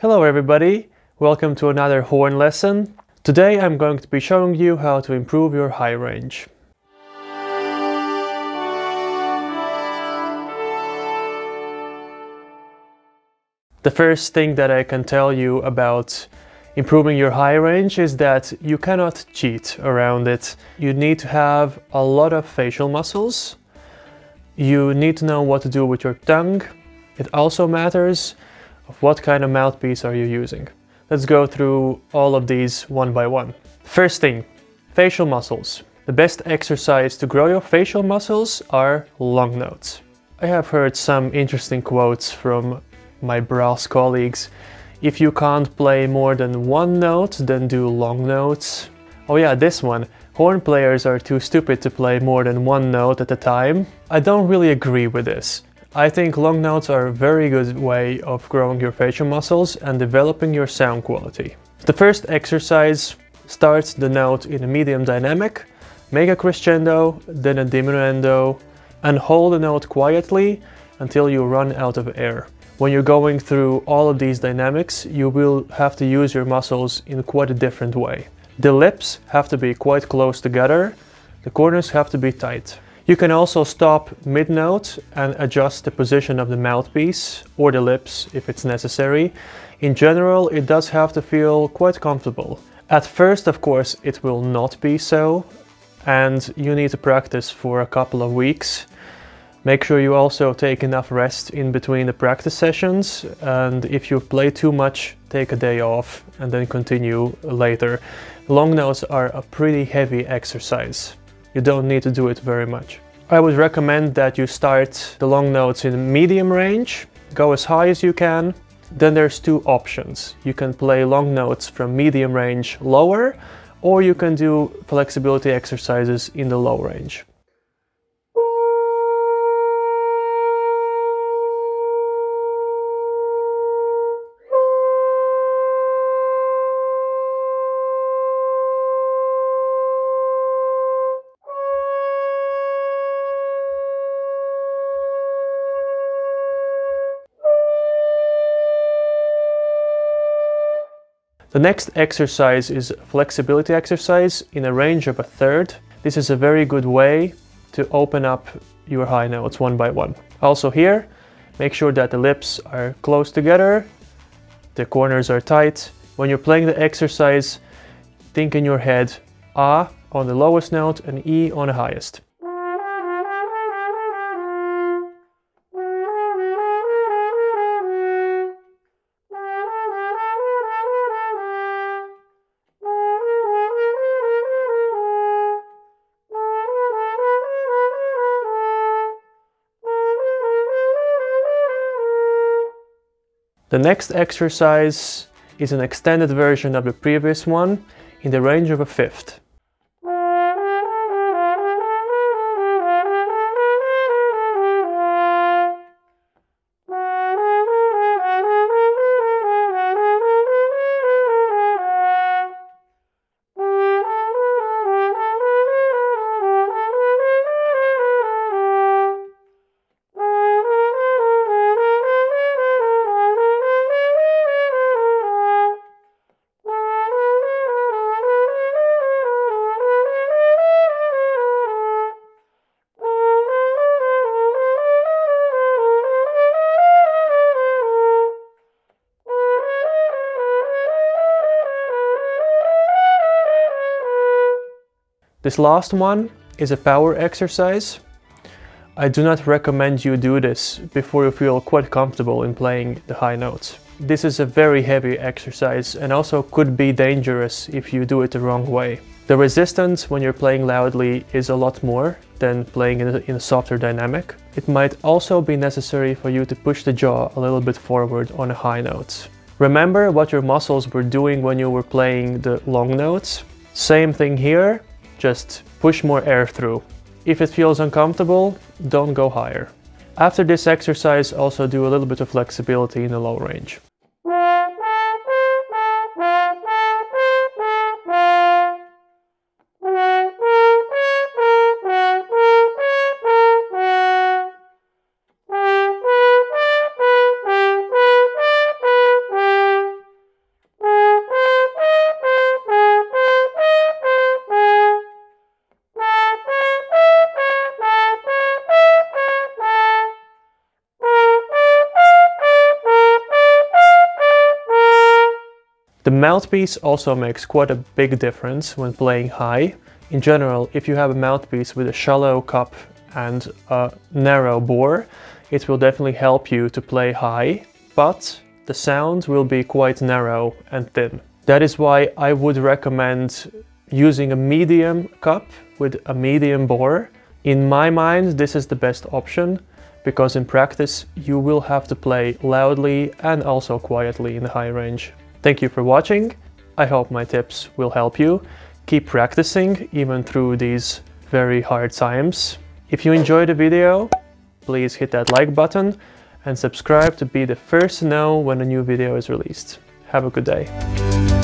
Hello everybody, welcome to another horn lesson. Today I'm going to be showing you how to improve your high range. The first thing that I can tell you about improving your high range is that you cannot cheat around it. You need to have a lot of facial muscles. You need to know what to do with your tongue. It also matters of what kind of mouthpiece are you using. Let's go through all of these one by one. First thing, facial muscles. The best exercise to grow your facial muscles are long notes. I have heard some interesting quotes from my brass colleagues. If you can't play more than one note, then do long notes. Oh yeah, this one. Horn players are too stupid to play more than one note at a time. I don't really agree with this. I think long notes are a very good way of growing your facial muscles and developing your sound quality. The first exercise starts the note in a medium dynamic, make a crescendo, then a diminuendo, and hold the note quietly until you run out of air. When you're going through all of these dynamics, you will have to use your muscles in quite a different way. The lips have to be quite close together, the corners have to be tight. You can also stop mid-note and adjust the position of the mouthpiece or the lips if it's necessary. In general, it does have to feel quite comfortable. At first, of course, it will not be so, and you need to practice for a couple of weeks. Make sure you also take enough rest in between the practice sessions and if you play too much, take a day off and then continue later. Long notes are a pretty heavy exercise. You don't need to do it very much. I would recommend that you start the long notes in medium range, go as high as you can. Then there's two options. You can play long notes from medium range lower or you can do flexibility exercises in the low range. The next exercise is flexibility exercise in a range of a third. This is a very good way to open up your high notes one by one. Also here, make sure that the lips are close together, the corners are tight. When you're playing the exercise, think in your head A on the lowest note and E on the highest. The next exercise is an extended version of the previous one in the range of a fifth. This last one is a power exercise. I do not recommend you do this before you feel quite comfortable in playing the high notes. This is a very heavy exercise and also could be dangerous if you do it the wrong way. The resistance when you're playing loudly is a lot more than playing in a, softer dynamic. It might also be necessary for you to push the jaw a little bit forward on a high notes. Remember what your muscles were doing when you were playing the long notes? Same thing here, just push more air through. If it feels uncomfortable, don't go higher. After this exercise, also do a little bit of flexibility in the low range. The mouthpiece also makes quite a big difference when playing high. In general, if you have a mouthpiece with a shallow cup and a narrow bore, it will definitely help you to play high, but the sound will be quite narrow and thin. That is why I would recommend using a medium cup with a medium bore. In my mind, this is the best option because in practice you will have to play loudly and also quietly in the high range. Thank you for watching. I hope my tips will help you. Keep practicing even through these very hard times. If you enjoyed the video, please hit that like button and subscribe to be the first to know when a new video is released. Have a good day.